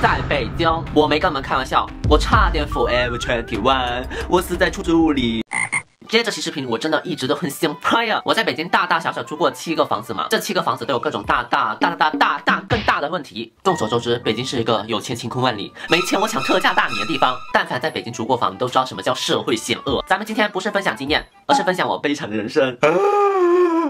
在北京，我没跟你们开玩笑，我差点 forever twenty one，我死在出租屋里。接着期视频，我真的一直都很想拍呀！我在北京大大小小住过七个房子嘛，这七个房子都有各种大大大大大大大更大的问题。众所周知，北京是一个有钱晴空万里，没钱我抢特价大米的地方。但凡在北京住过房，你都知道什么叫社会险恶。咱们今天不是分享经验，而是分享我悲惨的人生。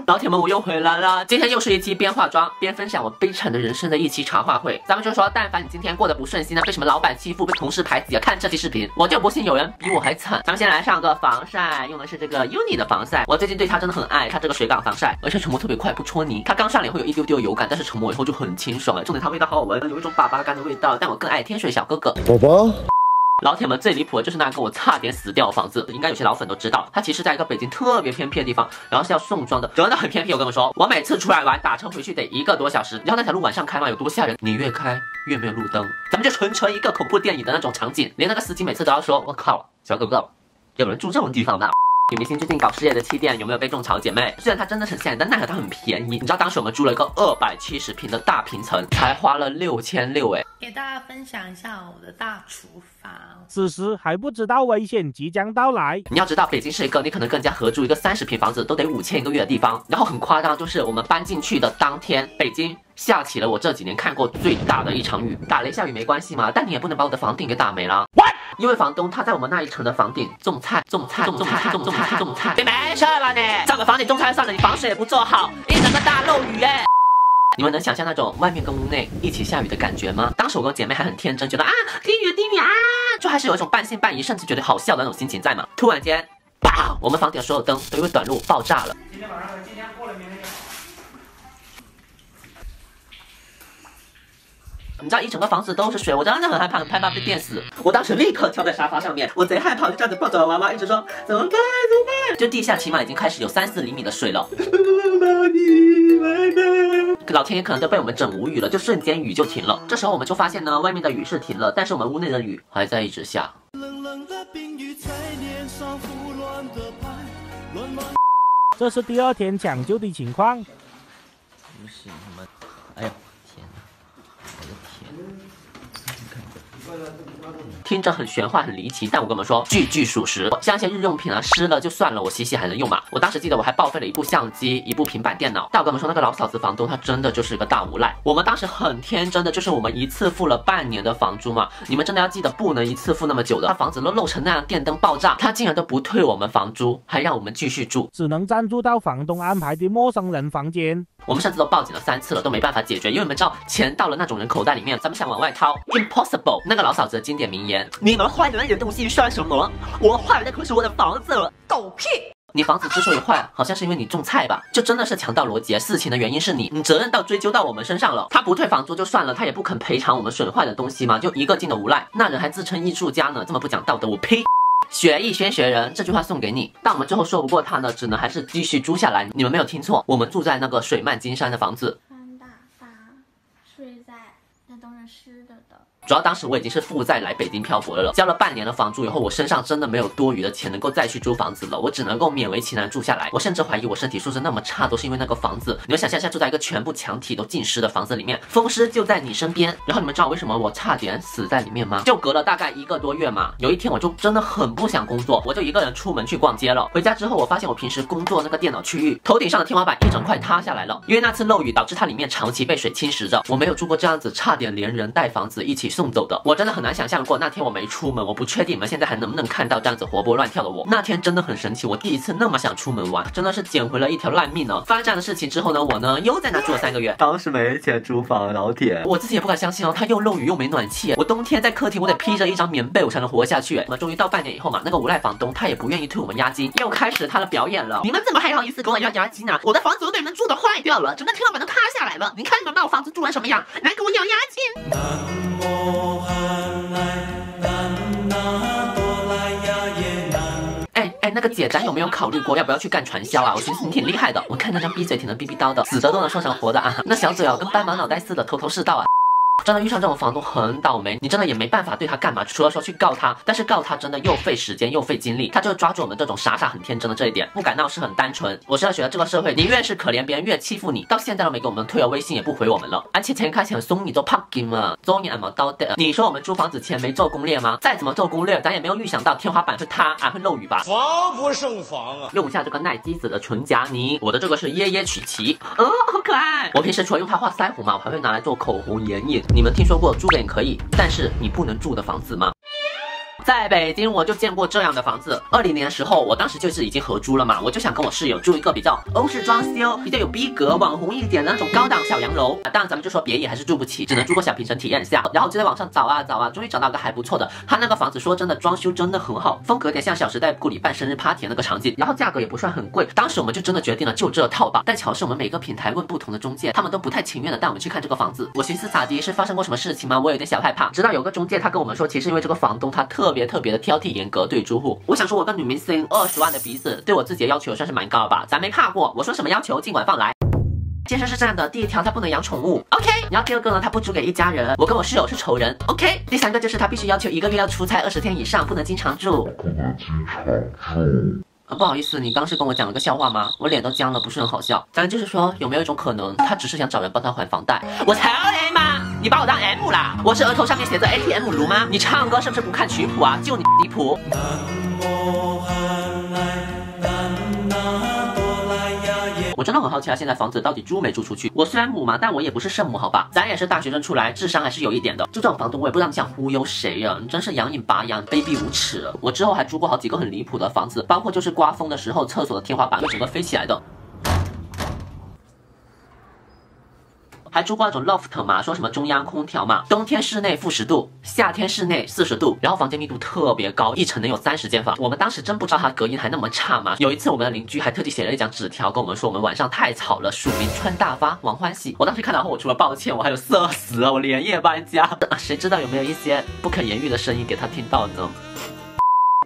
老铁们，我又回来了。今天又是一期边化妆边分享我悲惨的人生的一期茶话会。咱们就说，但凡你今天过得不顺心呢，被什么老板欺负，被同事排挤，看这期视频，我就不信有人比我还惨。咱们先来上个防晒，用的是这个 UNI 的防晒。我最近对它真的很爱，它这个水感防晒，而且成膜特别快，不搓泥。它刚上脸会有一丢丢油感，但是成膜以后就很清爽了。重点它味道好好闻，有一种粑粑干的味道。但我更爱天水小哥哥。宝宝。老铁们，最离谱的就是那个我差点死掉的房子，应该有些老粉都知道，它其实在一个北京特别偏僻的地方，然后是要送装的，真的很偏僻。我跟你们说，我每次出来玩，打车回去得一个多小时，然后那条路晚上开嘛，有多吓人？你越开越没有路灯，咱们就纯纯一个恐怖电影的那种场景，连那个司机每次都要说，我靠，小哥哥，有人住这种地方吗。女明星最近搞事业的气垫有没有被种草？姐妹，虽然它真的很吓人，但奈何它很便宜。你知道当时我们租了一个二百七十平的大平层，才花了六千六哎。给大家分享一下我的大厨房。此时还不知道危险即将到来。你要知道，北京是一个你可能跟人家合租一个三十平房子都得五千一个月的地方。然后很夸张，就是我们搬进去的当天，北京下起了我这几年看过最大的一场雨。打雷下雨没关系嘛，但你也不能把我的房顶给打没了。因为房东他在我们那一层的房顶种菜，种菜，种菜，种菜，种菜，你没事吧你？在我们房顶种菜算了，你防水也不做好，一整个大漏雨哎！你们能想象那种外面跟屋内一起下雨的感觉吗？当时我跟姐妹还很天真，觉得啊，滴雨滴雨啊，就还是有一种半信半疑，甚至觉得好笑的那种心情在嘛。突然间，啪，我们房顶所有灯都因为短路爆炸了。今天晚上和今天过了明天。你知道一整个房子都是水，我真的很害怕，很害怕被电死。我当时立刻跳在沙发上面，我贼害怕，就这样子抱着娃娃，一直说怎么办怎么办？就地下起码已经开始有三四厘米的水了。老天爷可能都被我们整无语了，就瞬间雨就停了。这时候我们就发现呢，外面的雨是停了，但是我们屋内的雨还在一直下。这是第二天抢救的情况。不行，他们，哎呦。听着很玄幻很离奇，但我跟你们说，句句属实。像一些日用品啊，湿了就算了，我洗洗还能用嘛。我当时记得我还报废了一部相机，一部平板电脑。但我跟你们说，那个老嫂子房东她真的就是一个大无赖。我们当时很天真的，就是我们一次付了半年的房租嘛。你们真的要记得，不能一次付那么久的。他房子都漏成那样，电灯爆炸，他竟然都不退我们房租，还让我们继续住，只能暂住到房东安排的陌生人房间。我们甚至都报警了三次了，都没办法解决，因为你们知道，钱到了那种人口袋里面，咱们想往外掏，impossible。那个老嫂子的经典名言：你们坏的那点东西算什么？我坏的可是我的房子，狗屁！你房子之所以坏，好像是因为你种菜吧？就真的是强盗逻辑，事情的原因是你，你责任到追究到我们身上了。他不退房租就算了，他也不肯赔偿我们损坏的东西吗？就一个劲的无赖，那人还自称艺术家呢，这么不讲道德，我呸！学艺先学人，这句话送给你。但我们最后说不过他呢，只能还是继续租下来。你们没有听错，我们住在那个水漫金山的房子。穿大发，睡在都是湿的的。主要当时我已经是负债来北京漂泊的了，交了半年的房租以后，我身上真的没有多余的钱能够再去租房子了，我只能够勉为其难住下来。我甚至怀疑我身体素质那么差，都是因为那个房子。你们想象一下，住在一个全部墙体都浸湿的房子里面，风湿就在你身边，然后你们知道为什么我差点死在里面吗？就隔了大概一个多月嘛，有一天我就真的很不想工作，我就一个人出门去逛街了。回家之后，我发现我平时工作那个电脑区域头顶上的天花板一整块塌下来了，因为那次漏雨导致它里面长期被水侵蚀着。我没有住过这样子，差点连人带房子一起送走的，我真的。很难想象过那天我没出门，我不确定你们现在还能不能看到这样子活蹦乱跳的我。那天真的很神奇，我第一次那么想出门玩，真的是捡回了一条烂命呢。发生这样的事情之后呢，我呢又在那住了三个月。当时没钱租房，老铁，我自己也不敢相信哦，他又漏雨又没暖气，我冬天在客厅我得披着一张棉被我才能活下去。那终于到半年以后嘛，那个无赖房东他也不愿意退我们押金，又开始他的表演了。你们怎么还好意思跟我要押金呢？我的房子都被你们住的坏掉了，整个天花板都塌下来了。你看你们把我房子住成什么样，来给我要押金。哎哎，那个姐，咱有没有考虑过要不要去干传销啊？我寻思你挺厉害的，我看那张逼嘴挺能逼逼叨的，死的都能说成活的啊！那小嘴哦，跟斑马脑袋似的，头头是道啊！真的遇上这种房东很倒霉，你真的也没办法对他干嘛，除了说去告他，但是告他真的又费时间又费精力。他就抓住我们这种傻傻很天真的这一点，不敢闹事很单纯。我真的觉得这个社会你越是可怜别人越欺负你，到现在都没给我们退了微信也不回我们了，而且钱开钱送你做 p a r k i n 嘛。你说我们租房子前没做攻略吗？再怎么做攻略，咱也没有预想到天花板会塌，还会漏雨吧？防不胜防啊！用一下这个奈基子的唇颊泥，我的这个是耶耶曲奇，哦，好可爱。我平时除了用它画腮红嘛，我还会拿来做口红眼影。你们听说过住脸可以，但是你不能住的房子吗？在北京，我就见过这样的房子。二零年的时候，我当时就是已经合租了嘛，我就想跟我室友住一个比较欧式装修、比较有逼格、网红一点的那种高档小洋楼。当然，咱们就说别野还是住不起，只能住个小平层体验一下。然后就在网上找啊找啊，终于找到个还不错的。他那个房子说真的，装修真的很好，风格有点像《小时代》顾里办生日 party 那个场景，然后价格也不算很贵。当时我们就真的决定了就这套吧。但巧是我们每个平台问不同的中介，他们都不太情愿的带我们去看这个房子。我寻思咋的，是发生过什么事情吗？我有点小害怕。直到有个中介他跟我们说，其实因为这个房东他特别特别的挑剔。严格对租户，我想说，我个女明星二十万的鼻子，对我自己的要求算是蛮高了吧？咱没怕过，我说什么要求尽管放来。建设是这样的，第一条，他不能养宠物，OK。然后第二个呢，他不租给一家人，我跟我室友是仇人，OK。第三个就是他必须要求一个月要出差二十天以上，不能经常住，不能经常住。不好意思，你刚是跟我讲了个笑话吗？我脸都僵了，不是很好笑。咱就是说，有没有一种可能，他只是想找人帮他还房贷？我操你妈！你把我当 M 啦？我是额头上面写着 ATM 炉吗？你唱歌是不是不看曲谱啊？就你离谱。我真的很好奇啊，现在房子到底租没租出去？我虽然母嘛，但我也不是圣母，好吧？咱也是大学生出来，智商还是有一点的。就这种房东，我也不知道你想忽悠谁呀？你真是养眼拔牙，卑鄙无耻！我之后还租过好几个很离谱的房子，包括就是刮风的时候，厕所的天花板会整个飞起来的。还住过那种 loft 嘛，说什么中央空调嘛，冬天室内负十度，夏天室内四十度，然后房间密度特别高，一层能有三十间房。我们当时真不知道它隔音还那么差嘛。有一次我们的邻居还特地写了一张纸条跟我们说，我们晚上太吵了，署名春大发王欢喜。我当时看到后，我除了抱歉，我还有社死了，我连夜搬家。谁知道有没有一些不可言喻的声音给他听到呢？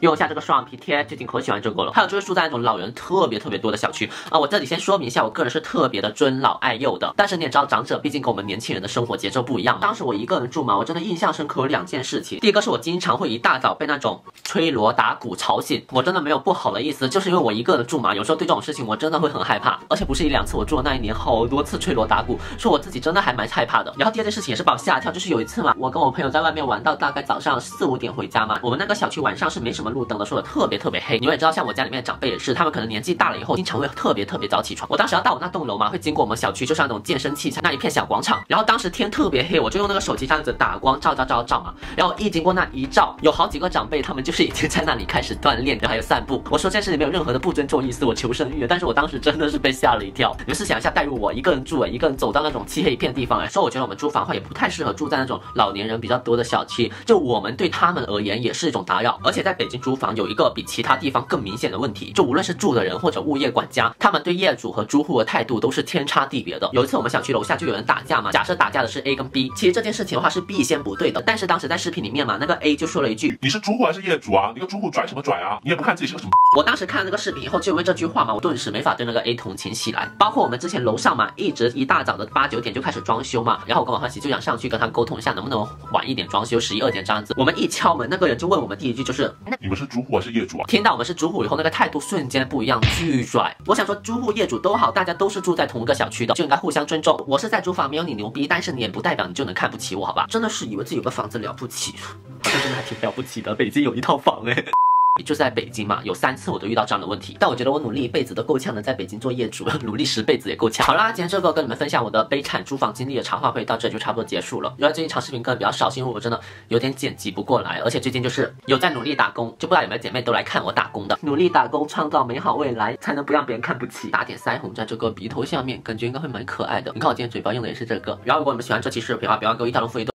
用一下这个双眼皮贴，最近可喜欢这个了。还有就是住在那种老人特别特别多的小区啊，我这里先说明一下，我个人是特别的尊老爱幼的。但是你也知道，长者毕竟跟我们年轻人的生活节奏不一样。当时我一个人住嘛，我真的印象深刻有两件事情。第一个是我经常会一大早被那种吹锣打鼓吵醒，我真的没有不好的意思，就是因为我一个人住嘛，有时候对这种事情我真的会很害怕，而且不是一两次，我住的那一年好多次吹锣打鼓，说我自己真的还蛮害怕的。然后第二件事情也是把我吓一跳，就是有一次嘛，我跟我朋友在外面玩到大概早上四五点回家嘛，我们那个小区晚上是没什么路灯的，说的特。别特别黑，你们也知道，像我家里面的长辈也是，他们可能年纪大了以后，经常会特别特别早起床。我当时要到我那栋楼嘛，会经过我们小区，就是那种健身器材那一片小广场。然后当时天特别黑，我就用那个手机这样子打光照照照照嘛。然后一经过那一照，有好几个长辈，他们就是已经在那里开始锻炼，然后还有散步。我说这件事情没有任何的不尊重意思，我求生欲。但是我当时真的是被吓了一跳。你们试想一下，带入我一个人住哎，一个人走到那种漆黑一片地方哎，说我觉得我们租房的话也不太适合住在那种老年人比较多的小区，就我们对他们而言也是一种打扰。而且在北京租房有一个比其他地方更更明显的问题，就无论是住的人或者物业管家，他们对业主和租户的态度都是天差地别的。有一次我们小区楼下就有人打架嘛，假设打架的是 A 跟 B，其实这件事情的话是 B 先不对的，但是当时在视频里面嘛，那个 A 就说了一句：“你是租户还是业主啊？你个租户拽什么拽啊？你也不看自己是个什么。”我当时看了那个视频以后，就因为这句话嘛，我顿时没法对那个 A 同情起来。包括我们之前楼上嘛，一直一大早的八九点就开始装修嘛，然后我跟王欢喜就想上去跟他沟通一下，能不能晚一点装修，十一二点这样子。我们一敲门，那个人就问我们第一句就是：“你们是租户还是业主啊？”听到我们是租户以后，那个态度。瞬间不一样，巨拽！我想说，租户业主都好，大家都是住在同一个小区的，就应该互相尊重。我是在租房，没有你牛逼，但是你也不代表你就能看不起我，好吧？真的是以为自己有个房子了不起，好 像真的还挺了不起的。北京有一套房哎。就在北京嘛，有三次我都遇到这样的问题，但我觉得我努力一辈子都够呛，能在北京做业主，努力十辈子也够呛。好啦，今天这个跟你们分享我的悲惨租房经历的茶话会到这就差不多结束了。因为最近长视频更比较少，是因为我真的有点剪辑不过来，而且最近就是有在努力打工，就不知道有没有姐妹都来看我打工的。努力打工，创造美好未来，才能不让别人看不起。打点腮红在这个鼻头下面，感觉应该会蛮可爱的。你看我今天嘴巴用的也是这个。然后如果你们喜欢这期视频的话，别忘给我一条龙付一段。